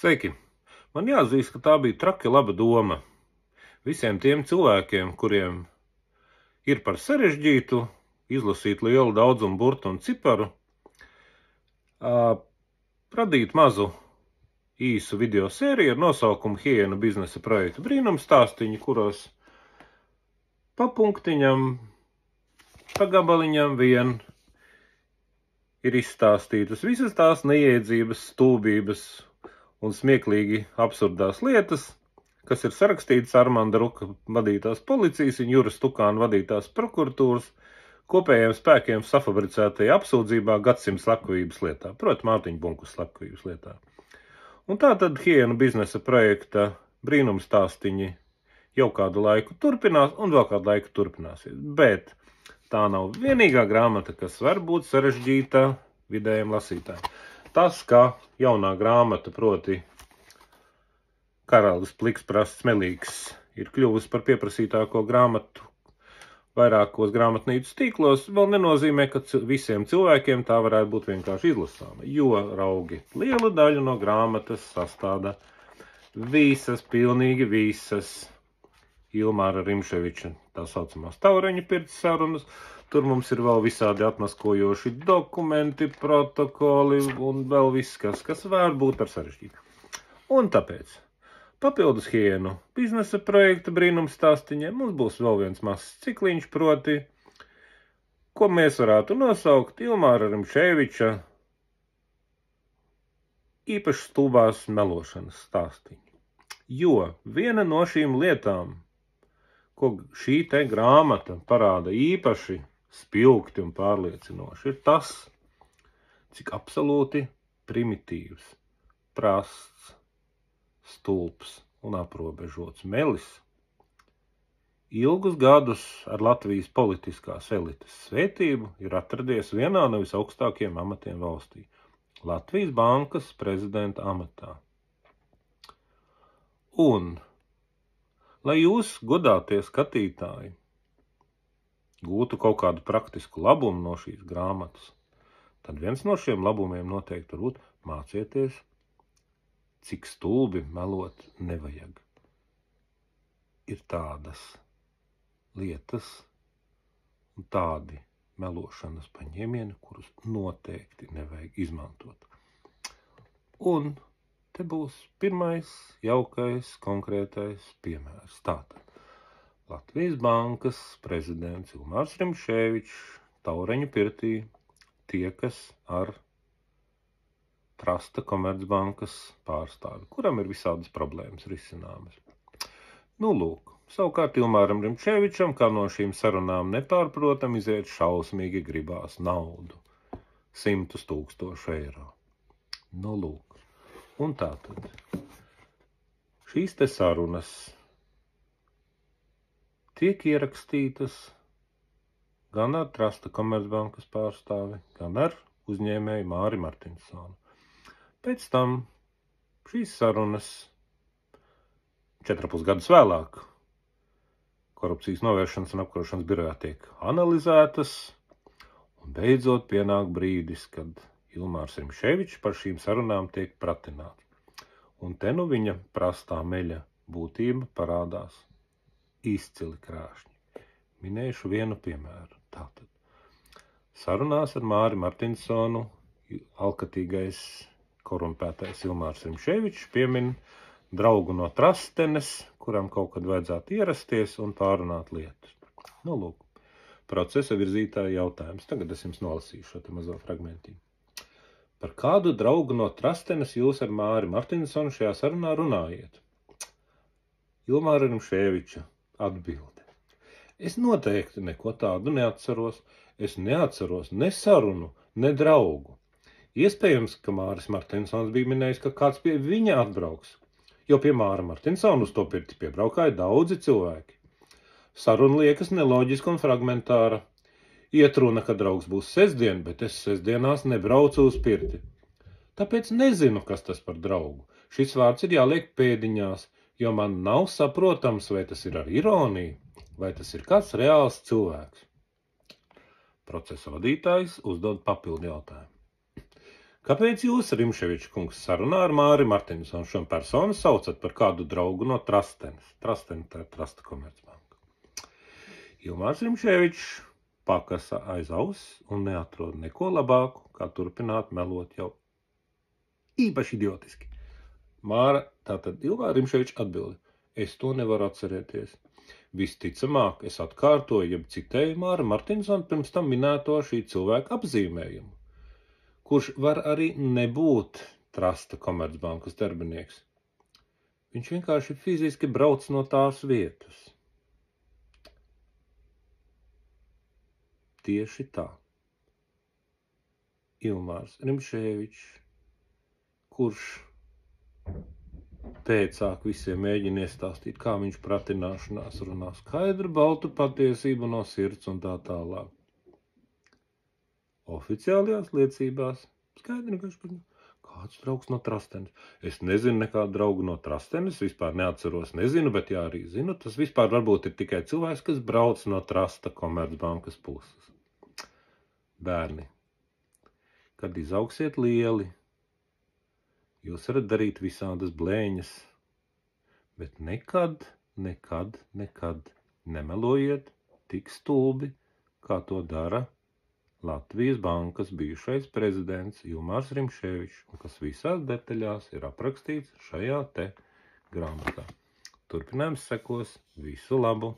Sveiki! Man jāatzīst, ka tā bija traki laba doma. Visiem tiem cilvēkiem, kuriem ir par sarežģītu izlasīt lielu daudzumu burtu un ciparu, radīt mazu īsu video sēriju ar nosaukumu Hiena biznesa projekta brīnums stāstiņi, kuros pa punktiņam, pa gabaliņam vien ir izstāstītas visas tās neiedzības, stulbības un smieklīgi absurdās lietas, kas ir sarakstītas Armanda Ruka vadītās policijas un Juras Tukāna vadītās prokuratūras kopējiem spēkiem safabricētajā apsūdzībā gadsimta slepkavības lietā, proti Mārtiņa Bunkus slepkavības lietā. Un tā tad Hiena biznesa projekta brīnums stāstiņi jau kādu laiku turpinās un vēl kādu laiku turpināsies. Bet tā nav vienīgā grāmata, kas var būt sarežģīta vidējiem lasītājiem. Tas, ka jaunā grāmata, proti Karalis Pliks prasts melīgs, ir kļuvusi par pieprasītāko grāmatu vairākos grāmatnīcas tīklos, vēl nenozīmē, ka visiem cilvēkiem tā varētu būt vienkārši izlasāma, jo raugi lielu daļu no grāmatas sastāda visas, pilnīgi visas Ilmāra Rimševiča tā saucamās taureņa pirts sarunas. Tur mums ir vēl visādi atmaskojoši dokumenti, protokoli un vēl viss, kas, kas var būt par sarežģītu. Un tāpēc papildus hienu biznesa projekta brīnums stāstiņiem mums būs vēl viens mazs cikliņš proti, ko mēs varētu nosaukt Ilmāra Rimševiča īpaši stulbās melošanas stāstiņu. Jo viena no šīm lietām, ko šī te grāmata parāda īpaši spilgti un pārliecinoši, ir tas, cik absolūti primitīvs, prasts, stulbs un aprobežots melis ilgus gadus ar Latvijas politiskās elites svētību ir atradies vienā no visaugstākajiem amatiem valstī - Latvijas bankas prezidenta amatā. Un Lai jūs, godātie skatītāji, gūtu kaut kādu praktisku labumu no šīs grāmatas, tad viens no šiem labumiem noteikti var būt mācieties, cik stulbi melot nevajag. Ir tādas lietas un tādi melošanas paņēmieni, kurus noteikti nevajag izmantot. Un Te būs pirmais jaukais konkrētais piemērs. Tātad Latvijas bankas prezidents Ilmārs Rimšēvičs Taureņu pirtī tiekas ar Trasta Komercbankas pārstāvi, kuram ir visādas problēmas risināmas. Nu, lūk, savukārt Ilmāram Rimšēvičam, kā no šīm sarunām nepārprotam, iziet šausmīgi gribās naudu - simtus tūkstošu eiro. Nu, lūk. Un tā tad šīs te sarunas tiek ierakstītas gan ar Trasta Komercbankas pārstāvi, gan ar uzņēmēju Māri Martinsonu. Pēc tam šīs sarunas četrapus gadus vēlāk korupcijas novēršanas un apkarošanas birojā tiek analizētas, un beidzot pienāk brīdis, kad Ilmārs Rimševičs par šīm sarunām tiek pratināts. Un te nu viņa prastā meļa būtība parādās izcili krāšņi. Minēšu vienu piemēru. Tātad sarunās ar Māri Martinsonu alkatīgais korumpētais Ilmārs Rimševičs piemin draugu no Trastenes, kuram kaut kad vajadzētu ierasties un pārunāt lietas. Nu, lūk, procesa virzītāja jautājums. Tagad es jums nolasīšu šo mazo fragmentiņu. Par kādu draugu no Trastenes jūs ar Māri Martinsonu šajā sarunā runājiet? Ilmāra Rimšēviča atbilde. Es noteikti neko tādu neatceros. Es neatceros ne sarunu, ne draugu. Iespējams, ka Māris Martinsons bija minējis, ka kāds pie viņa atbrauks, jo pie Māra Martinsona uz to pirti piebraukāja daudzi cilvēki. Saruna liekas neloģiska un fragmentāra, Iet runa, ka draugs būs sestdien, bet es sestdienās nebraucu uz pirti. Tāpēc nezinu, kas tas par draugu. Šis vārds ir jāliek pēdiņās, jo man nav saprotams, vai tas ir ar ironiju, vai tas ir kāds reāls cilvēks. Procesa vadītājs uzdod papildu jautājumu. Kāpēc jūs, Rimševičs kungs, sarunā ar Māri Martinsonu šo personu saucat par kādu draugu no Trastenes? Trastena tā ir Trasta komercbanka. Ilmārs Rimševičs pakasa aiz auss un neatrod neko labāku, kā turpināt melot jau īpaši idiotiski. Māra, tātad Ilvā Rimševičs atbildi, es to nevaru atcerēties. Visticamāk, es atkārtoju, jeb citēju Māra Martinsonu pirms tam minēto šī cilvēka apzīmējumu, kurš var arī nebūt trasta komercbankas darbinieks. Viņš vienkārši fiziski brauc no tās vietas. Tieši tā. Ilmārs Rimšēvičs, kurš pēcāk visiem mēģina iestāstīt, kā viņš pratināšanās runā skaidru, baltu patiesību no sirds un tā tālāk. Oficiālajās liecībās skaidri vienkārši par kāds draugs no Trastenes. Es nezinu nekādu draugu no Trastenes, vispār neatceros, nezinu, bet jā, arī zinu, tas vispār varbūt ir tikai cilvēks, kas brauc no Trasta komercbankas puses. Bērni, kad izaugsiet lieli, jūs varat darīt visādas blēņas, bet nekad, nekad, nekad nemelojiet tik stulbi, kā to dara Latvijas bankas bijušais prezidents Ilmārs Rimšēvičs, un kas visās detaļās ir aprakstīts šajā te grāmatā. Turpinājums sekos. Visu labu!